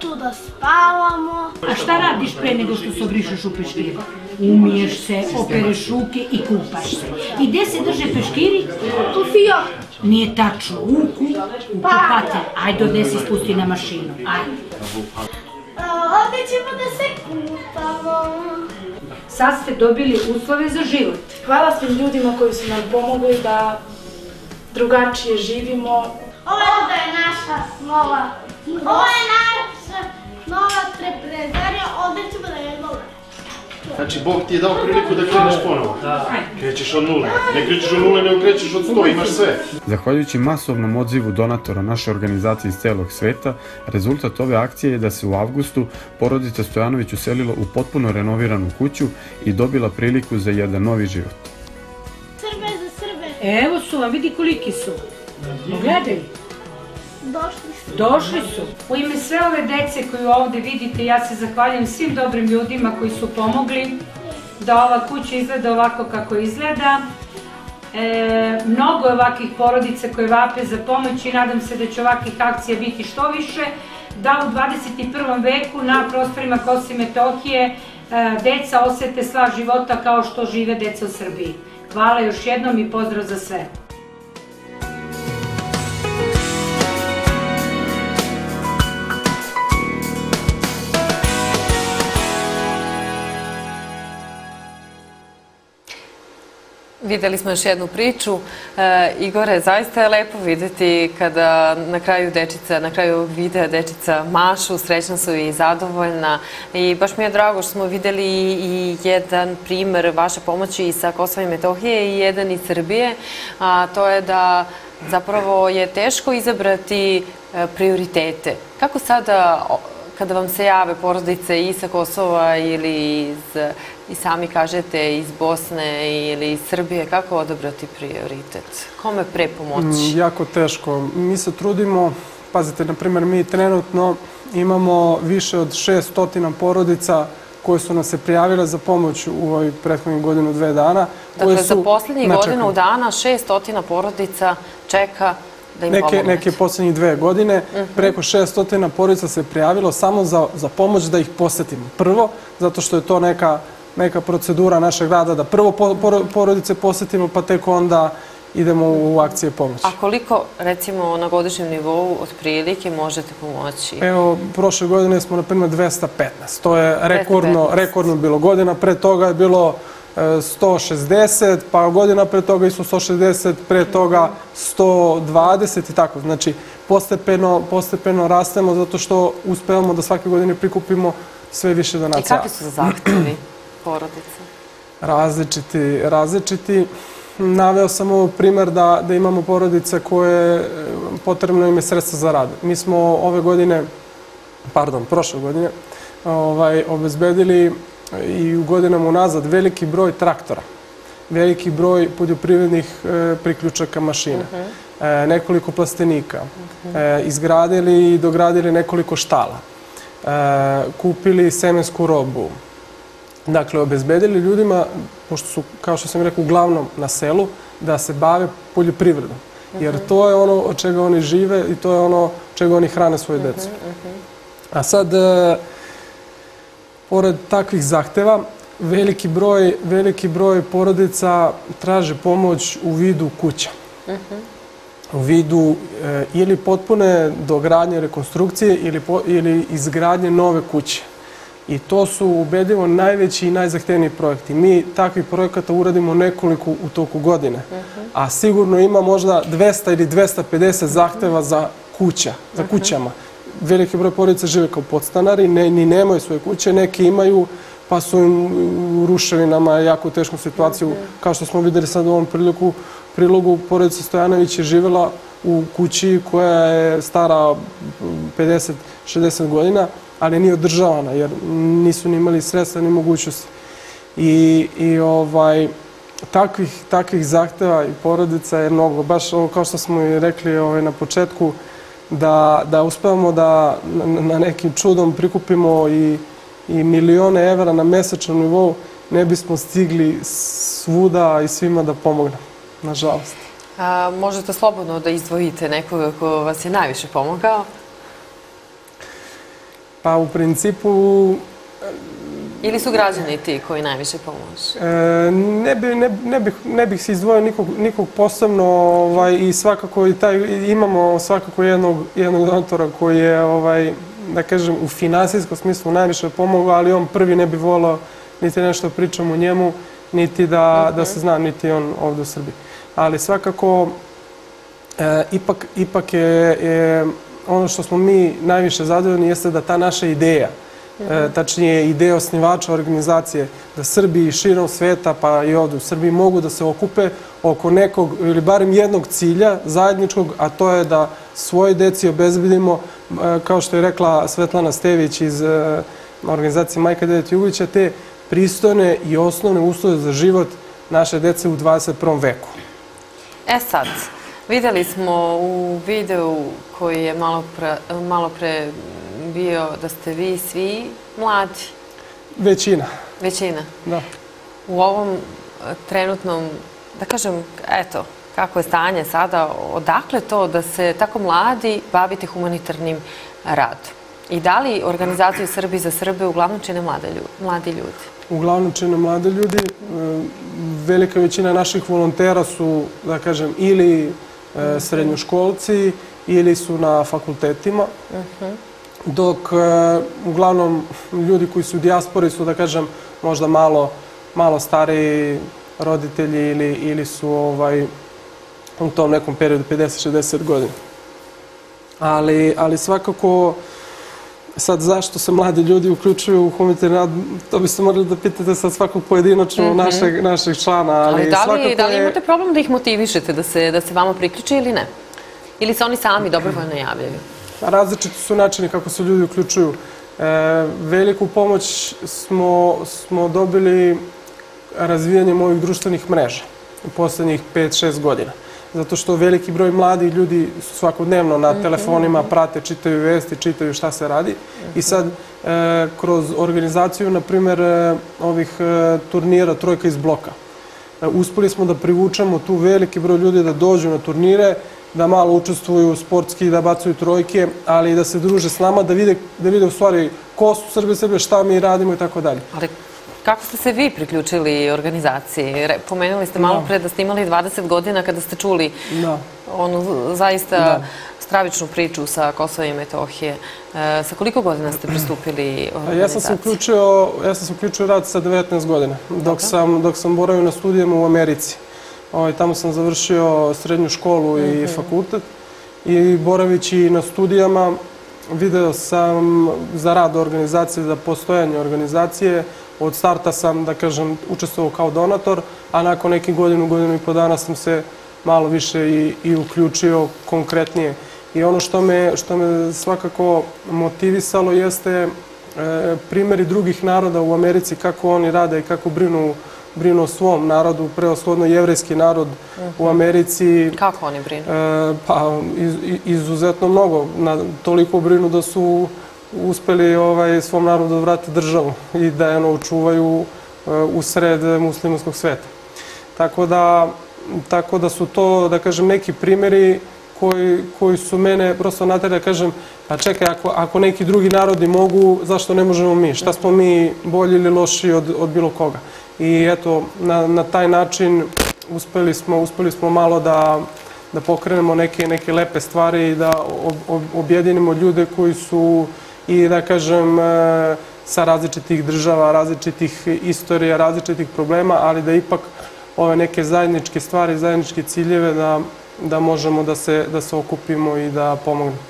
Tu da spavamo. A šta radiš pre nego što se obrišeš u peškiri? Umiješ se, opereš ruke i kupaš se. I gde se drže peškiri? Tu fio. Nije tačno. U, ku, u kupate. Ajde, ovde se spusti na mašinu. Ajde. Ovdje ćemo da se kupamo. Sad ste dobili uslove za život. Hvala svim ljudima koji su nam pomogli da drugačije živimo. Ovo je naša nova. Ovo je naša nova trepezarija. Ovdje ćemo da jedemo Znači, Bog ti je dao priliku da kreneš ponovo. Krećeš od nule. Ne krećeš od nule, nego krećeš od sto, imaš sve. Zahvaljujući masovnom odzivu donatora naše organizacije iz celog sveta, rezultat ove akcije je da se u avgustu porodica Stojanović uselila u potpuno renoviranu kuću i dobila priliku za jedan novi život. Srbe za Srbe. Evo su vam, vidi koliki su. Pogledaj, Došli su. došli su. U ime sve ove dece koju ovde vidite, ja se zahvaljujem svim dobrim ljudima koji su pomogli da ova kuća izgleda ovako kako izgleda. E, mnogo je ovakvih porodica koje vape za pomoć i nadam se da će ovakvih akcija biti što više, da u 21. veku na prostorima Kosova i Metohije e, deca osete sla života kao što žive deca u Srbiji. Hvala još jednom i pozdrav za sve. Videli smo još jednu priču. E, Igore, zaista je lepo videti kada na kraju dečica, na kraju videa dečica mašu, srećna su i zadovoljna. I baš mi je drago što smo videli i jedan primer vaše pomoći i sa Kosova i Metohije i jedan iz Srbije, a to je da zapravo je teško izabrati e, prioritete. Kako sada kada vam se jave porodice i sa Kosova ili iz, i sami kažete iz Bosne ili iz Srbije, kako odabrati prioritet? Kome pre pomoći? Mm, jako teško. Mi se trudimo, pazite, na primjer, mi trenutno imamo više od 600 porodica koje su nas se prijavile za pomoć u ovoj prethodnih godinu, dve dana. Dakle, su za poslednjih godinu dana 600 porodica čeka da im neke, pomognete? Neke poslednjih dve godine, uh -huh. preko 600 porodica se prijavilo samo za, za pomoć da ih posetimo. Prvo, zato što je to neka, neka procedura našeg rada, da prvo po, porodice posetimo, pa tek onda idemo u akcije pomoći. A koliko, recimo, na godišnjem nivou otprilike možete pomoći? Evo, prošle godine smo, na primjer, 215. To je rekordno, rekordno bilo godina. Pre toga je bilo 160, pa godina pre toga isto 160, pre toga 120 i tako. Znači, postepeno, postepeno rastemo zato što uspevamo da svake godine prikupimo sve više donacija. I kakvi su zahtevi porodice? Različiti, različiti. Naveo sam ovo primer da, da imamo porodice koje potrebno im je sredstva za rad. Mi smo ove godine, pardon, prošle godine, ovaj, obezbedili i u godinama unazad veliki broj traktora, veliki broj poljoprivrednih e, priključaka mašina, uh -huh. e, nekoliko plastenika, uh -huh. e, izgradili i dogradili nekoliko štala, kupili semensku robu, Dakle, obezbedili ljudima, pošto su, kao što sam rekao, uglavnom na selu, da se bave poljoprivredom. Jer to je ono od čega oni žive i to je ono od čega oni hrane svoje decu. A sad, pored takvih zahteva, veliki broj, veliki broj porodica traže pomoć u vidu kuća. U vidu e, ili potpune dogradnje rekonstrukcije ili, po, ili izgradnje nove kuće. I to su ubedljivo najveći i najzahtevniji projekti. Mi takvih projekata uradimo nekoliko u toku godine. A sigurno ima možda 200 ili 250 zahteva za kuća, za kućama veliki broj porodica žive kao podstanari, ne, ni nemaju svoje kuće, neki imaju, pa su im u ruševinama jako u teškom situaciju, kao što smo videli sad u ovom priliku, prilogu, porodica Stojanović je živela u kući koja je stara 50-60 godina, ali nije održavana, jer nisu ni imali sredstva ni mogućnosti. I, i ovaj, takvih, takvih zahteva i porodica je mnogo. Baš kao što smo i rekli ovaj, na početku, da, da uspevamo da na, nekim čudom prikupimo i, i milione evra na mesečnom nivou, ne bismo stigli svuda i svima da pomognemo, nažalost. A, možete slobodno da izdvojite nekoga ko vas je najviše pomogao? Pa u principu Ili su građani ti koji najviše pomožu? E, ne, bi, ne, ne, bih, ne bih se izdvojio nikog, nikog posebno ovaj, i svakako i taj, imamo svakako jednog, jednog donatora koji je, ovaj, da kažem, u finansijskom smislu najviše pomogao, ali on prvi ne bi volao niti nešto pričam o njemu, niti da, da se zna, niti on ovde u Srbiji. Ali svakako, e, ipak, ipak je, je ono što smo mi najviše zadovoljni jeste da ta naša ideja, e, tačnije ideja osnivača organizacije, da Srbi i širom sveta, pa i ovde u Srbiji, mogu da se okupe oko nekog ili barem jednog cilja zajedničkog, a to je da svoje deci obezbedimo, e, kao što je rekla Svetlana Stević iz e, organizacije Majka Devet Jugovića, te pristojne i osnovne uslove za život naše dece u 21. veku. E sad, videli smo u videu koji je malo pre bio da ste vi svi mladi. Većina. Većina. Da. U ovom e, trenutnom, da kažem, eto, kako je stanje sada, odakle to da se tako mladi bavite humanitarnim radom? I da li organizaciju Srbi za Srbe uglavnom čine mlade ljudi, mladi ljudi? Uglavnom čine mlade ljudi. E, velika većina naših volontera su, da kažem, ili e, srednjoškolci ili su na fakultetima. Dok e, uglavnom ljudi koji su u dijaspori su, da kažem, možda malo, malo stariji roditelji ili, ili su ovaj, u tom nekom periodu 50-60 godina. Ali, ali svakako Sad, zašto se mladi ljudi uključuju u humanitarni rad, to biste morali da pitate sad svakog pojedinačno našeg, našeg člana. Ali, Ali da li, svakako da li imate problem da ih motivišete da se, da se vama priključe ili ne? Ili se oni sami dobrovoljno javljaju? Različiti su načini kako se ljudi uključuju. E, veliku pomoć smo, smo dobili razvijanjem ovih društvenih mreža u poslednjih 5-6 godina. Zato što veliki broj mladih ljudi su svakodnevno na telefonima, prate, čitaju vesti, čitaju šta se radi. I sad, e, kroz organizaciju, na primer, e, ovih e, turnira Trojka iz bloka, uspeli smo da privučemo tu veliki broj ljudi da dođu na turnire, da malo učestvuju sportski, da bacaju trojke, ali i da se druže s nama, da vide, da vide u stvari ko su Srbe, Srbe, šta mi radimo i tako dalje. Ali kako ste se vi priključili organizaciji? Pomenuli ste malo pre da ste imali 20 godina kada ste čuli Da. onu zaista Da. stravičnu priču sa Kosova i Metohije. E, sa koliko godina ste pristupili organizaciji? Ja sam se uključio, ja sam se uključio rad sa 19 godina, dok sam, dok sam boravio na studijama u Americi. Ovaj, tamo sam završio srednju školu i fakultet i boravići na studijama video sam za rad organizacije, za postojanje organizacije. Od starta sam, da kažem, učestvovao kao donator, a nakon nekih godinu, godinu i po dana sam se malo više i, i uključio konkretnije. I ono što me, što me svakako motivisalo jeste e, primjeri drugih naroda u Americi, kako oni rade i kako brinu, brinu o svom narodu, preoshodno jevrejski narod u Americi. Kako oni brinu? E, pa, iz, izuzetno mnogo. Na, toliko brinu da su uspeli ovaj, svom narodu da vrate državu i da je ono očuvaju e, u sred muslimanskog sveta. Tako da, tako da su to, da kažem, neki primjeri koji, koji su mene prosto naterali da kažem, pa čekaj, ako, ako neki drugi narodi mogu, zašto ne možemo mi? Šta smo mi bolji ili loši od, od bilo koga? I eto, na, na taj način uspeli smo, uspeli smo malo da, da pokrenemo neke, neke lepe stvari i da ob, ob, objedinimo ljude koji su i da kažem e, sa različitih država, različitih istorija, različitih problema, ali da ipak ove neke zajedničke stvari, zajedničke ciljeve da, da možemo da se, da se okupimo i da pomognemo.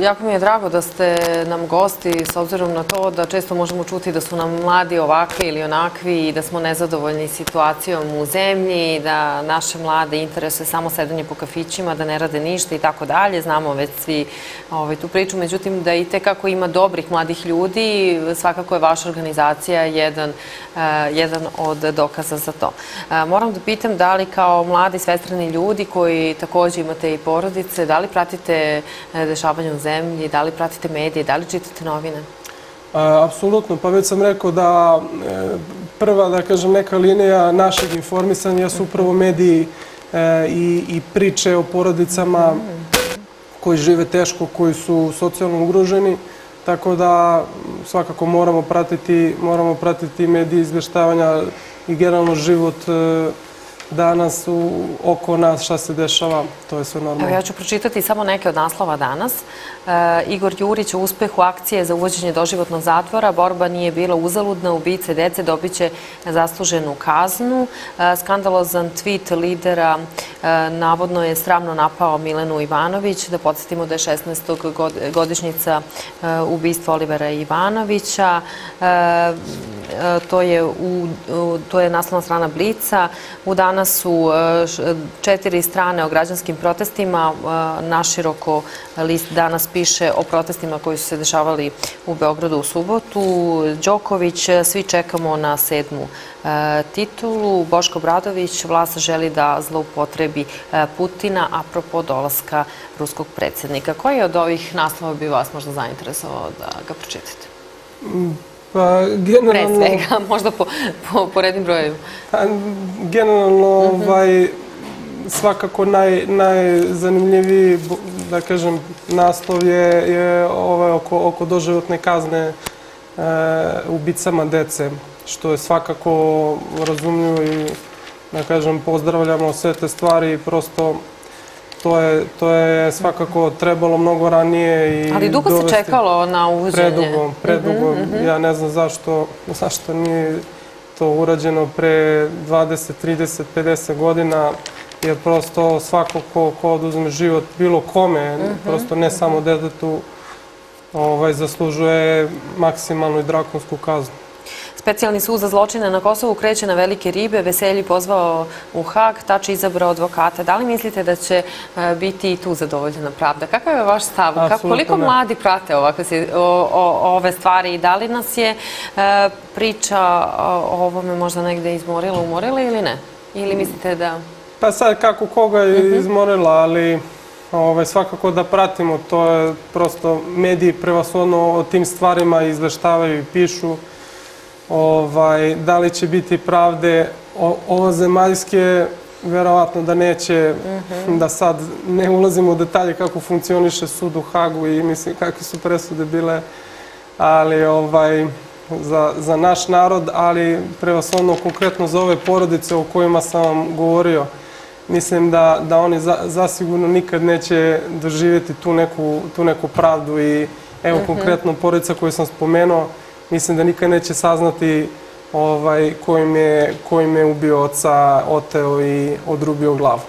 Jako mi je drago da ste nam gosti s obzirom na to da često možemo čuti da su nam mladi ovakvi ili onakvi i da smo nezadovoljni situacijom u zemlji da naše mlade interesuje samo sedanje po kafićima, da ne rade ništa i tako dalje. Znamo već svi ovaj, tu priču, međutim da i tekako ima dobrih mladih ljudi, svakako je vaša organizacija jedan, eh, jedan od dokaza za to. Eh, moram da pitam da li kao mladi svestrani ljudi koji takođe imate i porodice, da li pratite eh, dešavanje u zemlji, da li pratite medije, da li čitate novine? A, Apsolutno, pa već sam rekao da e, prva, da kažem, neka linija našeg informisanja su upravo mediji e, i, i priče o porodicama koji žive teško, koji su socijalno ugroženi, tako da svakako moramo pratiti, moramo pratiti medije izveštavanja i generalno život e, danas u, oko nas, šta se dešava, to je sve normalno. Evo ja ću pročitati samo neke od naslova danas. E, Igor Jurić u uspehu akcije za uvođenje doživotnog zatvora. Borba nije bila uzaludna, ubice dece dobiće zasluženu kaznu. E, skandalozan tweet lidera e, navodno je sramno napao Milenu Ivanović. Da podsjetimo da je 16. god- godišnjica ubistva Olivera Ivanovića. To je, u, to je naslovna strana Blica. U danas su četiri strane o građanskim protestima. Naširoko list danas piše o protestima koji su se dešavali u Beogradu u subotu. Đoković, svi čekamo na sedmu e, titulu. Boško Bradović, vlast želi da zloupotrebi e, Putina apropo dolaska ruskog predsjednika. Koji od ovih naslova bi vas možda zainteresovao da ga pročitate? Pa, Pre generalno... svega, [laughs] možda po, po, po rednim brojevima. Pa, generalno, ovaj, svakako naj, najzanimljiviji da kažem, naslov je, je ovaj, oko, oko doživotne kazne e, ubicama dece, što je svakako razumljivo i da kažem pozdravljamo sve te stvari i prosto to je, to je svakako trebalo mnogo ranije i Ali dugo se čekalo na uvođenje. Predugo, predugo. Ja ne znam zašto, zašto nije to urađeno pre 20, 30, 50 godina, jer prosto svako ko, ko oduzme život bilo kome, prosto ne samo detetu, ovaj, zaslužuje maksimalnu i drakonsku kaznu. Specijalni sud za zločine na Kosovu kreće na velike ribe, Veselji pozvao u Hag, Tači izabrao advokata. Da li mislite da će e, biti i tu zadovoljena pravda? Kakav je vaš stav? Koliko ne. mladi prate ovakve, si- o, o- ove stvari i da li nas je e, priča o ovome možda negde izmorila, umorila ili ne? Ili mislite da... Pa sad kako koga je izmorila, ali ovaj, svakako da pratimo, to je prosto mediji prevashodno o tim stvarima izveštavaju i pišu. Ovaj, da li će biti pravde o, ovo zemaljske, verovatno da neće, da sad ne ulazimo u detalje kako funkcioniše sud u Hagu i mislim kakve su presude bile, ali ovaj, za, za naš narod, ali prevashodno konkretno za ove porodice o kojima sam vam govorio. Mislim da, da oni za, zasigurno nikad neće doživjeti tu neku, tu neku pravdu i evo konkretno porodica koju sam spomenuo, mislim da nikad neće saznati ovaj, kojim, je, kojim je ubio oca, oteo i odrubio glavu.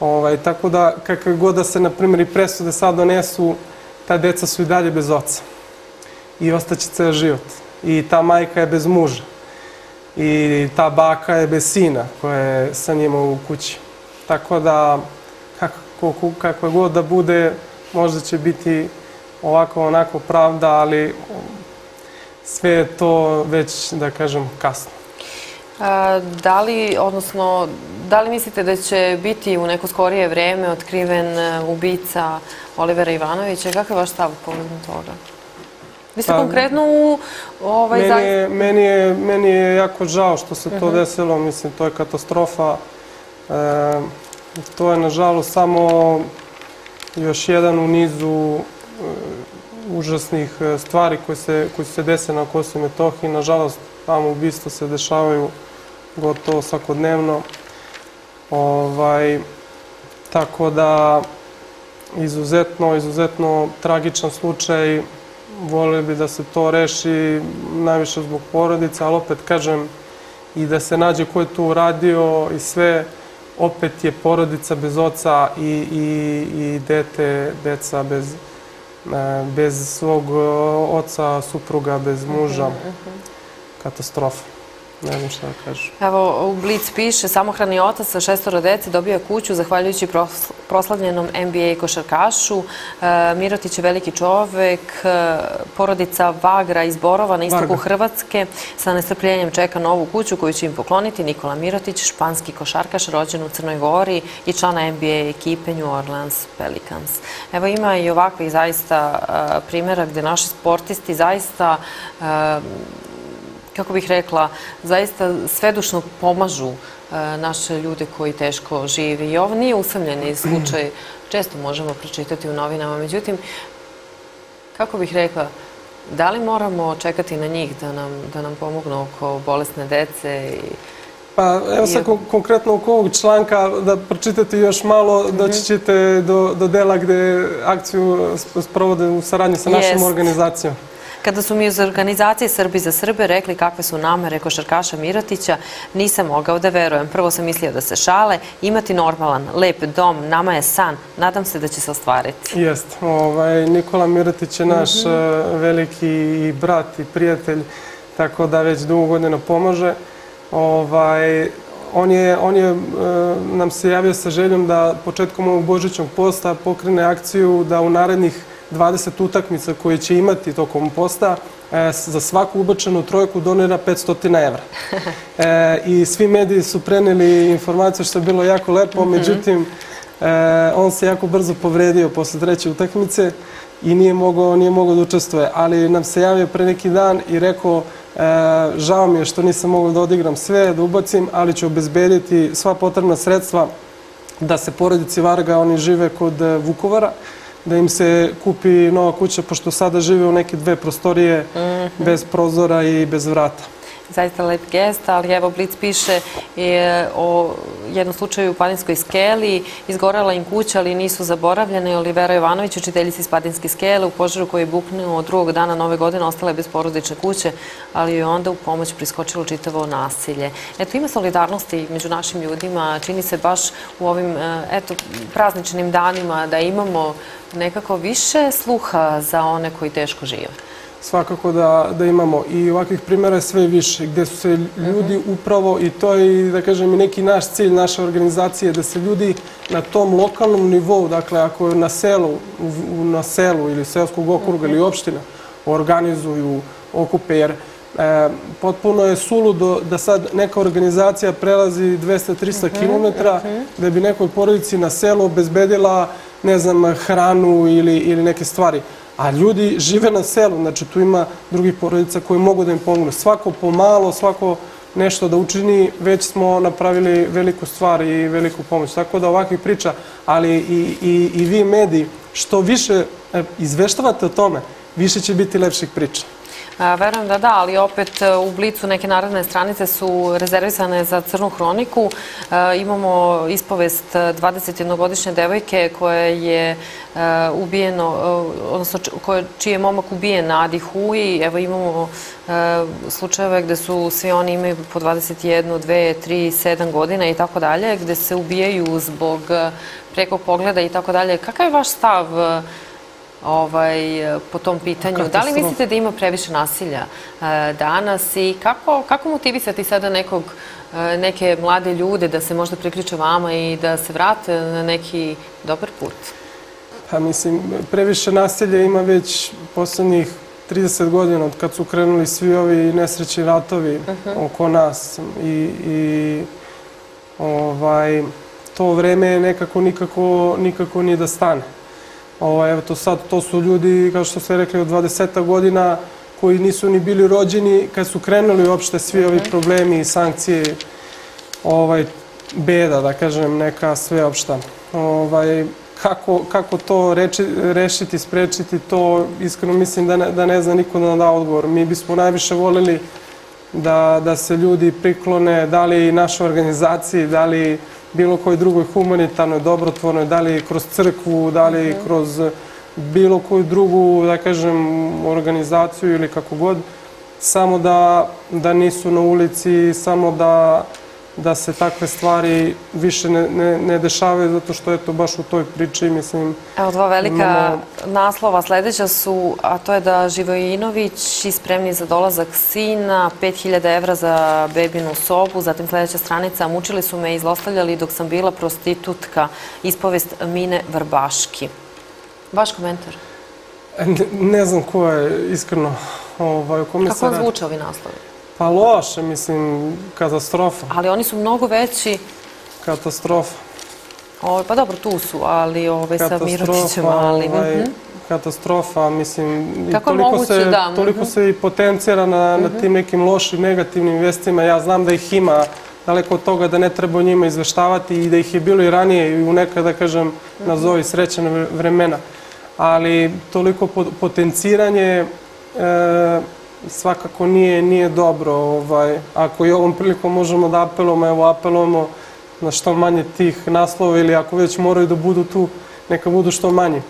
Ovaj, tako da, kakve god da se, na primjer, i presude sad donesu, ta deca su i dalje bez oca. I ostaće ceo život. I ta majka je bez muža. I ta baka je bez sina koja je sa njima u kući. Tako da, kako, kakva god da bude, možda će biti ovako onako pravda, ali sve je to već, da kažem, kasno. A, Da li, odnosno, da li mislite da će biti u neko skorije vreme otkriven e, ubica Olivera Ivanovića? Kakav je vaš stav povodom toga? Vi ste Pa, konkretno u ovaj, Meni je, meni, je, meni je jako žao što se to desilo, mislim, to je katastrofa. E, to je, nažalost, samo još jedan u nizu e, užasnih e, stvari koje se, koje se dese na Kosovo i Metohiji. Nažalost, tamo ubistva se dešavaju gotovo svakodnevno. Ovaj, tako da, izuzetno, izuzetno tragičan slučaj. Volio bi da se to reši najviše zbog porodice, ali opet kažem i da se nađe ko je to uradio i sve, opet je porodica bez oca i, i, i dete, deca bez, e, bez svog e, oca, supruga, bez muža. Katastrofa. Ne znam šta da kažem. Evo, u Blic piše, samohrani otac sa šestoro dece dobio kuću zahvaljujući pros- proslavljenom NBA košarkašu. E, Mirotić je veliki čovek, e, porodica Vagra iz Borova na istoku Varga. Hrvatske sa nestrpljenjem čeka novu kuću koju će im pokloniti Nikola Mirotić, španski košarkaš rođen u Crnoj Gori i člana NBA ekipe New Orleans Pelicans. Evo ima i ovakvih zaista e, primjera gde naši sportisti zaista e, kako bih rekla, zaista svedušno pomažu e, naše ljude koji teško živi. I ovo nije usamljeni slučaj, često možemo pročitati u novinama. Međutim, kako bih rekla, da li moramo čekati na njih da nam, da nam pomognu oko bolesne dece i Pa evo sad kon- konkretno oko ovog članka da pročitate još malo, doći ćete do, do dela gde akciju sp- sprovode u saradnji sa našom organizacijom. Kada su mi iz organizacije Srbi za Srbe rekli kakve su namere košarkaša Mirotića, nisam mogao da verujem. Prvo sam mislio da se šale, imati normalan, lep dom, nama je san, nadam se da će se ostvariti. Jest. Ovaj, Nikola Mirotić je naš Mhm. eh, veliki brat i prijatelj, tako da već dugo godina pomaže. Ovaj, on je, on je eh, nam se javio sa željom da početkom ovog Božićnog posta pokrene akciju da u narednih 20 utakmica koje će imati tokom posta e, za svaku ubačenu trojku donira 500 evra. E, I svi mediji su preneli informaciju što je bilo jako lepo, međutim e, on se jako brzo povredio posle treće utakmice i nije mogao, nije mogao da učestvuje. Ali nam se javio pre neki dan i rekao e, žao mi je što nisam mogao da odigram sve, da ubacim, ali ću obezbediti sva potrebna sredstva da se porodici Varga, oni žive kod e, да им се купи нова куќа, пошто сада живеу неки две просторије mm -hmm. без прозора и без врата. Zaista lep gest, ali evo Blic piše e, o jednom slučaju u Padinskoj skeli. Izgorela im kuća, ali nisu zaboravljene. Olivera Jovanović, učiteljica iz Padinske skele, u požaru koji je buknuo drugog dana nove godine, ostala je bez porodične kuće, ali je onda u pomoć priskočilo čitavo nasilje. Eto, ima solidarnosti među našim ljudima. Čini se baš u ovim e, eto, prazničnim danima da imamo nekako više sluha za one koji teško žive. Svakako da, da imamo. I ovakvih primjera je sve više, gde su se ljudi upravo, i to je, da kažem, i neki naš cilj, naše organizacije, da se ljudi na tom lokalnom nivou, dakle, ako je na selu, u, na selu ili selskog okruga ili opština, organizuju, okupe, jer e, potpuno je suludo da sad neka organizacija prelazi 200-300 km da bi nekoj porodici na selu obezbedila, ne znam, hranu ili, ili neke stvari. A ljudi žive na selu, znači tu ima drugih porodica koji mogu da im pomognu. Svako pomalo, svako nešto da učini, već smo napravili veliku stvar i veliku pomoć. Tako da ovakvih priča, ali i, i, i vi mediji, što više e, izveštavate o tome, više će biti lepših priča. Verujem da da, ali opet e, u Blicu neke narodne stranice su rezervisane za crnu hroniku. E, imamo ispovest e, 21-godišnje devojke koja je e, ubijeno, e, odnosno čiji je momak ubijen na Adi Huji. Evo imamo e, slučajeve gde su svi oni imaju po 21, 2, 3, 7 godina i tako dalje, gde se ubijaju zbog e, prekog pogleda i tako dalje. Kakav je vaš stav e, ovaj, po tom pitanju. Da li mislite da ima previše nasilja e, danas i kako, kako motivisati sada nekog, e, neke mlade ljude da se možda priključe vama i da se vrate na neki dobar put? Pa mislim, previše nasilja ima već poslednjih 30 godina od kad su krenuli svi ovi nesreći ratovi oko nas i, i ovaj, to vreme nekako nikako, nikako ni da stane. Ovaj, evo to sad, to su ljudi, kao što ste rekli, od 20 godina koji nisu ni bili rođeni kad su krenuli uopšte svi ovi problemi i sankcije, ovaj, beda, da kažem, neka sveopšta. Ovaj, kako, kako to reči, rešiti, sprečiti, to iskreno mislim da ne, da ne zna niko da nam da odgovor. Mi bismo najviše voleli da, da se ljudi priklone, da li našoj organizaciji, da li bilo kojoj drugoj humanitarnoj, dobrotvornoj, da li kroz crkvu, da li kroz bilo koju drugu, da kažem, organizaciju ili kako god, samo da, da nisu na ulici, samo da, da se takve stvari više ne, ne, ne dešavaju, zato što eto baš u toj priči, mislim, Evo dva velika Imamo- naslova sledeća su, a to je da Živojinović i spremni za dolazak sina, 5000 evra za bebinu sobu, zatim sledeća stranica, mučili su me i zlostavljali dok sam bila prostitutka, ispovest Mine Vrbaški. Vaš komentar? ne, ne znam ko je iskreno ovaj, Kako vam zvuče ovi naslovi? Pa loše, mislim, katastrofa, Ali oni su mnogo veći, katastrofa. o, pa dobro, tu su, ali ovaj, sa Mirotićem, ali... ovaj, mhm. katastrofa, mislim, Kako toliko, moguće, se, da, toliko mhm. se i potencira na, na tim nekim lošim, negativnim vestima. Ja znam da ih ima, daleko od toga da ne treba o njima izveštavati i da ih je bilo i ranije i u neka, da kažem, nazovi srećene vre- vremena. Ali toliko po- potenciranje e, svakako nije, nije dobro. Ovaj, ako i ovom prilikom možemo da apelujemo, evo apelujemo na što manje tih naslova ili ako već moraju da budu tu, neka budu što manji.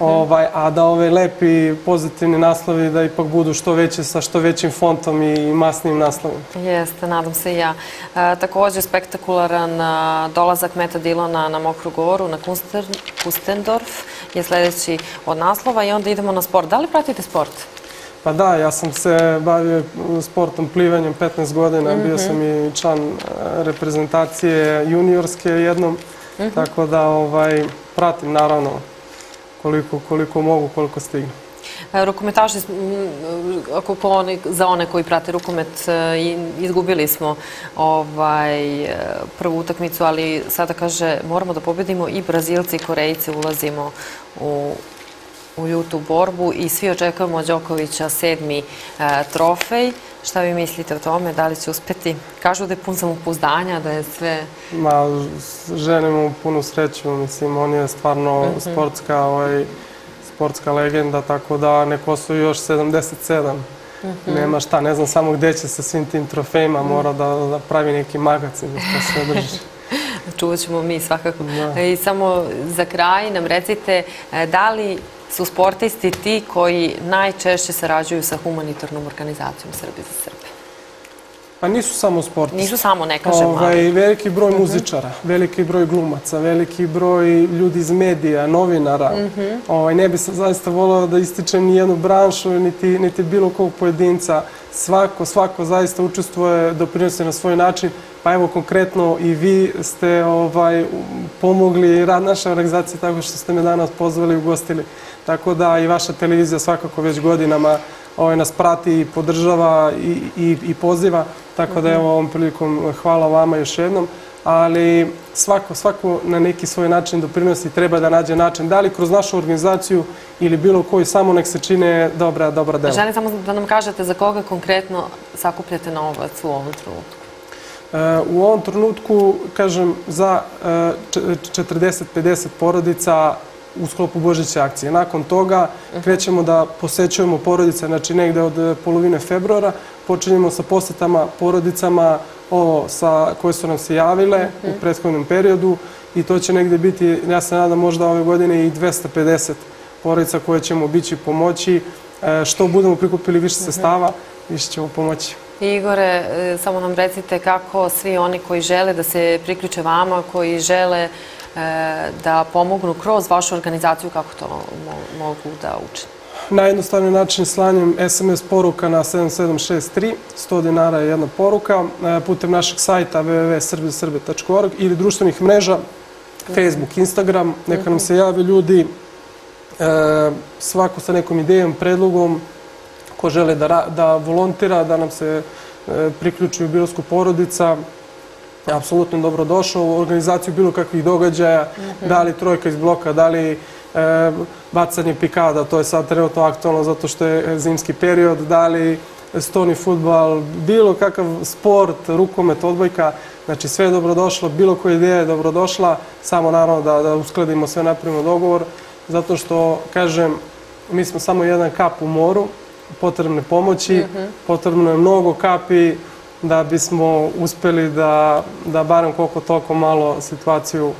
ovaj, a da ove lepi pozitivni naslovi da ipak budu što veće sa što većim fontom i masnim naslovima. Jeste, nadam se i ja. E, takođe, spektakularan a, dolazak Meta Dilona na Mokru goru, na Kuster, Kustendorf je sledeći od naslova i onda idemo na sport. Da li pratite sport? Pa da, ja sam se bavio sportom plivanjem 15 godina, bio sam i član e, reprezentacije juniorske jednom, tako da ovaj, pratim naravno koliko, koliko mogu, koliko stignem. E, Rukometaši, ako po one, za one koji prate rukomet, e, izgubili smo ovaj, e, prvu utakmicu, ali sada kaže moramo da pobedimo i Brazilci i Korejci ulazimo u u ljutu borbu i svi očekujemo od Đokovića sedmi e, trofej. Šta vi mislite o tome? Da li će uspeti? Kažu da je pun samopouzdanja, da je sve... Ma, želim mu punu sreću, mislim, on je stvarno sportska, ovaj, sportska legenda, tako da neko osvoji još 77. Nema šta, ne znam samo gde će sa svim tim trofejima, mora da, da pravi neki magacin da to sve drži. [laughs] Čuvat ćemo mi svakako. I samo za kraj nam recite e, da li su sportisti ti koji najčešće sarađuju sa humanitarnom organizacijom Srbije za Srbe? Pa nisu samo sportisti. Nisu samo, ne kažem, Ovaj, ali... veliki broj muzičara, veliki broj glumaca, veliki broj ljudi iz medija, novinara. ovaj, ne bi se zaista volao da ističem ni jednu branšu, niti, niti bilo kog pojedinca. Svako, svako zaista učestvuje, doprinosi na svoj način. Pa evo konkretno i vi ste ovaj, pomogli rad naše organizacije tako što ste me danas pozvali i ugostili. Tako da i vaša televizija svakako već godinama ovaj, nas prati i podržava i, i, i poziva. Tako da evo ovom prilikom hvala vama još jednom. Ali svako, svako na neki svoj način doprinosi, treba da nađe način. Da li kroz našu organizaciju ili bilo koji, samo nek se čine dobra, dobra dela. Želim samo da nam kažete za koga konkretno sakupljate novac u ovom trenutku. E, U ovom trenutku, kažem, za e, č- 40-50 porodica u sklopu Božiće akcije. Nakon toga krećemo da posećujemo porodice, znači negde od e, polovine februara. Počinjemo sa posetama porodicama ovo sa, koje su nam se javile u prethodnom periodu i to će negde biti, ja se nadam možda ove godine i 250 porodica koje ćemo bići pomoći. E, Što budemo prikupili više sestava, više ćemo pomoći. Igore, e, samo nam recite kako svi oni koji žele da se priključe vama, koji žele e, da pomognu kroz vašu organizaciju, kako to mo- mogu da učine? Najjednostavniji način slanjem SMS poruka na 7763, 100 dinara je jedna poruka, e, putem našeg sajta www.srbisrbe.org ili društvenih mreža, Facebook, Instagram, neka nam se jave ljudi, svako sa nekom idejom, predlogom, ko žele da, da volontira, da nam se e, priključi u bilosku porodica, apsolutno dobrodošao u organizaciju bilo kakvih događaja, da li trojka iz bloka, da li e, bacanje pikada, to je sad trenutno aktualno zato što je zimski period, da li stoni futbal, bilo kakav sport, rukomet, odbojka, znači sve je dobrodošlo, bilo koja ideja je dobrodošla, samo naravno da, da uskladimo sve, napravimo dogovor, zato što, kažem, mi smo samo jedan kap u moru, potrebne pomoći, potrebno je mnogo kapi da bismo uspeli da, da barem koliko toliko malo situaciju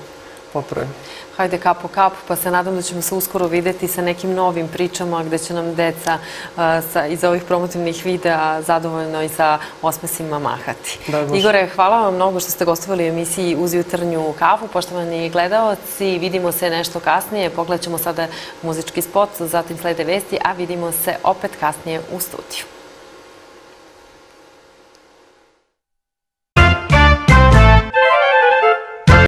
popravimo. Hajde kap po kap, pa se nadam da ćemo se uskoro videti sa nekim novim pričama gde će nam deca a, sa, iz ovih promotivnih videa zadovoljno i sa osmesima mahati. Igore, hvala vam mnogo što ste gostovali u emisiji Uz jutarnju kafu. Poštovani gledaoci, vidimo se nešto kasnije. Pogledat ćemo sada muzički spot, zatim slede vesti, a vidimo se opet kasnije u studiju.